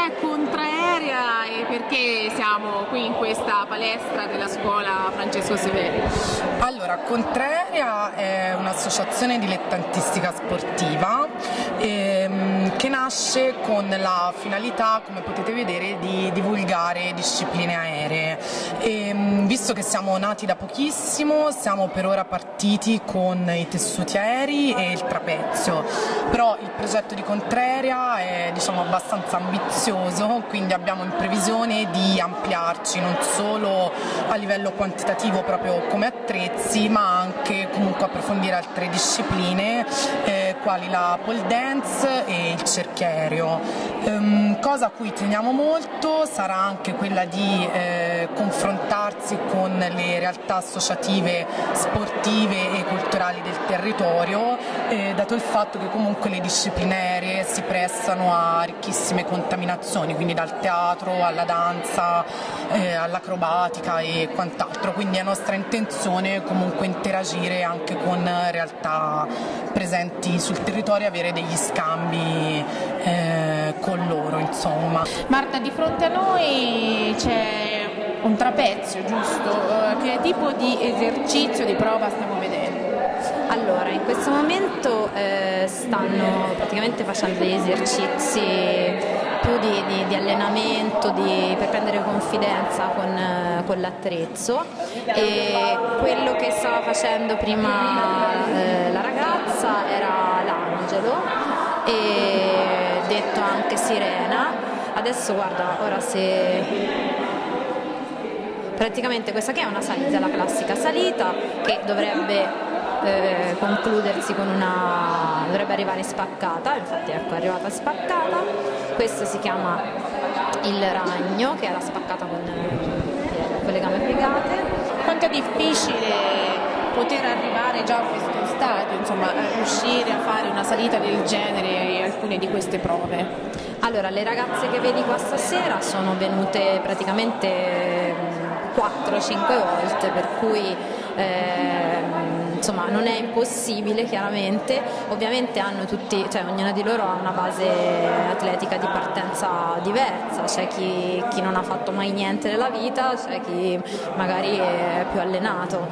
cos'è Contraerea e perché siamo qui in questa palestra della scuola Francesco Severi? Allora, Contraerea è un'associazione dilettantistica sportiva ehm, che nasce con la finalità, come potete vedere, di divulgare discipline aeree. Ehm, visto che siamo nati da pochissimo, siamo per ora partiti con i tessuti aerei e il trapezio, però il progetto di Contraerea è diciamo, abbastanza ambizioso, quindi abbiamo in previsione di ampliarci non solo a livello quantitativo proprio come attrezzi, ma anche comunque approfondire altre discipline eh, quali la pole dance e il cerchio aereo. Um, cosa a cui teniamo molto sarà anche quella di eh, confrontarsi con le realtà associative sportive e culturali del territorio, eh, dato il fatto che comunque le discipline aeree si prestano a ricchissime contaminazioni, quindi dal teatro alla danza, eh, all'acrobatica e quant'altro, quindi è nostra intenzione comunque interagire anche con realtà presenti sul territorio e avere degli scambi eh, con loro. Insomma. Marta, di fronte a noi c'è un trapezio, giusto? Eh, che tipo di esercizio, di prova stiamo vedendo? Allora, in questo momento eh, stanno praticamente facendo degli esercizi più di, di, di allenamento, di, per prendere confidenza con, eh, con l'attrezzo e quello che stava facendo prima eh, la ragazza era l'angelo e detto anche sirena. Adesso guarda, ora se praticamente questa che è una salita, la classica salita che dovrebbe eh, concludersi con una dovrebbe arrivare spaccata infatti ecco è arrivata spaccata questo si chiama il ragno che la spaccata con, con le gambe piegate quanto è difficile poter arrivare già a questo stadio insomma riuscire a fare una salita del genere e alcune di queste prove? Allora le ragazze che vedi qua stasera sono venute praticamente 4-5 volte, per cui eh, insomma non è impossibile chiaramente, ovviamente hanno tutti, cioè ognuna di loro ha una base atletica di partenza diversa, c'è chi, chi non ha fatto mai niente nella vita, c'è chi magari è più allenato.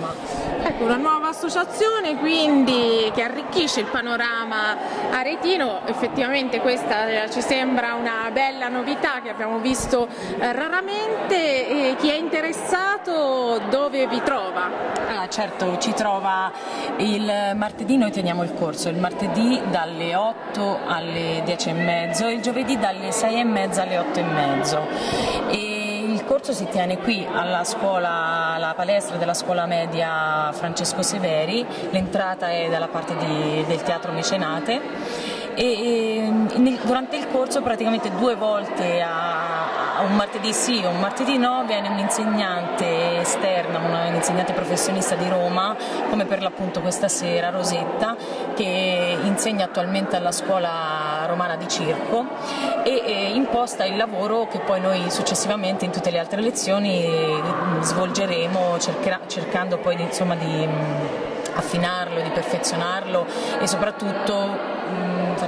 Ecco, una nuova associazione quindi che arricchisce il panorama aretino, effettivamente questa ci sembra una bella novità che abbiamo visto eh, raramente, e chi è interessato dove vi trova? Ah, certo, ci trova il martedì, noi teniamo il corso, il martedì dalle 8 alle 10 e mezzo, il giovedì dalle 6 e mezza alle 8 e mezzo. E il corso si tiene qui alla scuola, alla palestra della scuola media Francesco Severi, l'entrata è dalla parte di, del teatro Mecenate e, e durante il corso praticamente due volte a, a un martedì sì un martedì no viene un'insegnante esterna, un'insegnante professionista di Roma, come per l'appunto questa sera, Rosetta, che insegna attualmente alla scuola romana di circo e, e imposta il lavoro che poi noi successivamente in tutte le altre lezioni svolgeremo cercherà, cercando poi insomma, di affinarlo, di perfezionarlo e soprattutto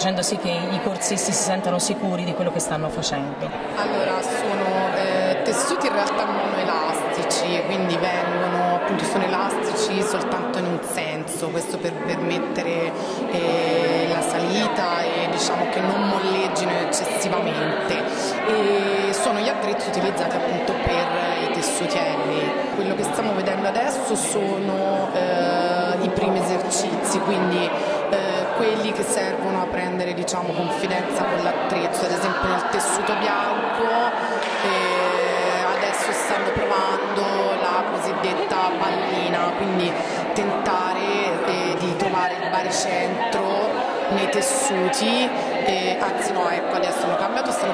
facendo sì che i corsisti si sentano sicuri di quello che stanno facendo. Allora, sono eh, tessuti in realtà monoelastici, quindi vengono, appunto sono elastici soltanto in un senso, questo per permettere eh, la salita e diciamo che non molleggino eccessivamente. E sono gli attrezzi utilizzati appunto per i tessuti aerei. Quello che stiamo vedendo adesso sono eh, i primi esercizi, quindi quelli che servono a prendere diciamo, confidenza con l'attrezzo, ad esempio nel tessuto bianco adesso stanno provando la cosiddetta pallina, quindi tentare eh, di trovare il baricentro nei tessuti, anzi no ecco adesso hanno cambiato, stanno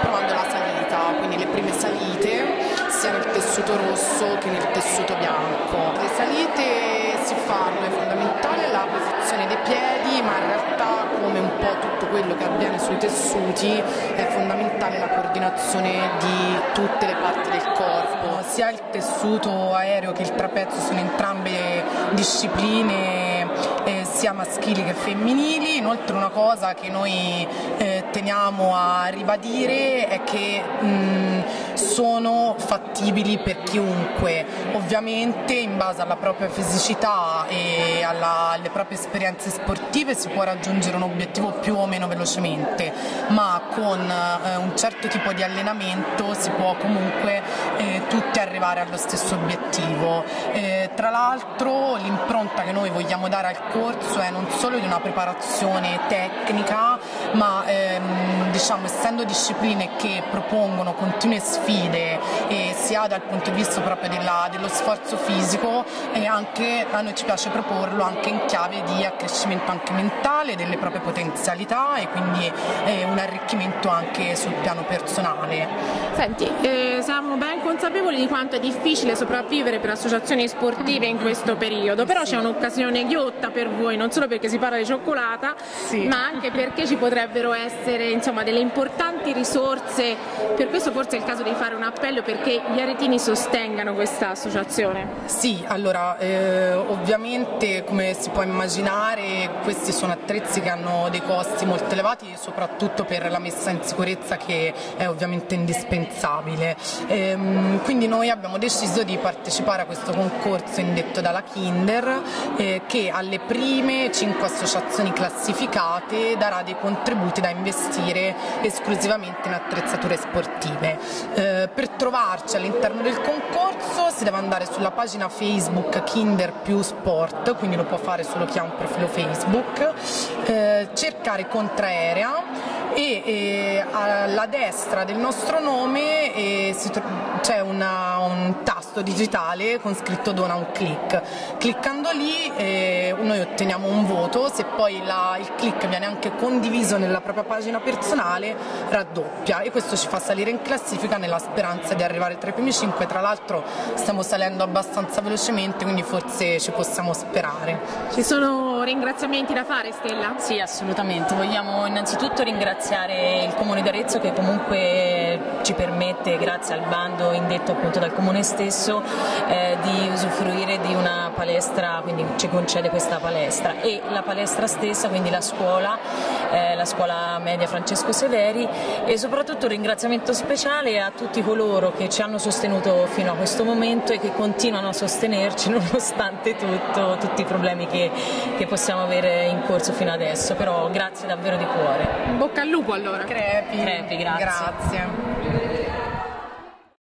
rosso che nel tessuto bianco. Le salite si fanno, è fondamentale la posizione dei piedi, ma in realtà come un po' tutto quello che avviene sui tessuti è fondamentale la coordinazione di tutte le parti del corpo. Sia il tessuto aereo che il trapezzo sono entrambe discipline eh, sia maschili che femminili. Inoltre una cosa che noi eh, teniamo a ribadire è che mh, sono fattibili per chiunque, ovviamente in base alla propria fisicità e alla, alle proprie esperienze sportive si può raggiungere un obiettivo più o meno velocemente, ma con eh, un certo tipo di allenamento si può comunque eh, tutti arrivare allo stesso obiettivo. Eh, tra l'altro l'impronta che noi vogliamo dare al corso è non solo di una preparazione tecnica, ma ehm, diciamo essendo discipline che propongono continue sfide eh, sia dal punto di vista proprio della, dello sforzo fisico e anche a noi ci piace proporlo anche in chiave di accrescimento anche mentale delle proprie potenzialità e quindi eh, un arricchimento anche sul piano personale. Senti, eh, siamo ben consapevoli di quanto è difficile sopravvivere per associazioni sportive in questo periodo, però c'è un'occasione ghiotta per voi, non solo perché si parla di cioccolata, sì. ma anche perché ci potrebbero essere insomma, delle importanti risorse, per questo forse è il caso di fare un appello perché gli aretini sostengano questa associazione. Sì, allora eh, ovviamente come si può immaginare questi sono attrezzi che hanno dei costi molto elevati soprattutto per la messa in sicurezza che è ovviamente indispensabile. Ehm, quindi noi abbiamo deciso di partecipare a questo concorso indetto dalla Kinder eh, che alle prime 5 associazioni classificate darà dei contributi da investire esclusivamente in attrezzature sportive. Eh, per trovarci all'interno del concorso si deve andare sulla pagina Facebook Kinder più Sport, quindi lo può fare solo chi ha un profilo Facebook, eh, cercare contraerea e eh, alla destra del nostro nome eh, c'è un tasto digitale con scritto dona un click. Cliccando lì eh, noi otteniamo un voto, se poi la, il click viene anche condiviso nella propria pagina personale raddoppia e questo ci fa salire in classifica nella speranza di arrivare tra i primi 5, tra l'altro stiamo salendo abbastanza velocemente quindi forse ci possiamo sperare. Ci sono ringraziamenti da fare Stella? Sì assolutamente, vogliamo innanzitutto ringraziare ringraziare il Comune d'Arezzo che comunque ci permette, grazie al bando indetto appunto dal Comune stesso, eh, di usufruire di una palestra, quindi ci concede questa palestra e la palestra stessa, quindi la scuola, eh, la scuola media Francesco Severi e soprattutto un ringraziamento speciale a tutti coloro che ci hanno sostenuto fino a questo momento e che continuano a sostenerci nonostante tutto, tutti i problemi che, che possiamo avere in corso fino adesso, però grazie davvero di cuore. Bocca al lupo allora. Crepi. Crepi, grazie. grazie.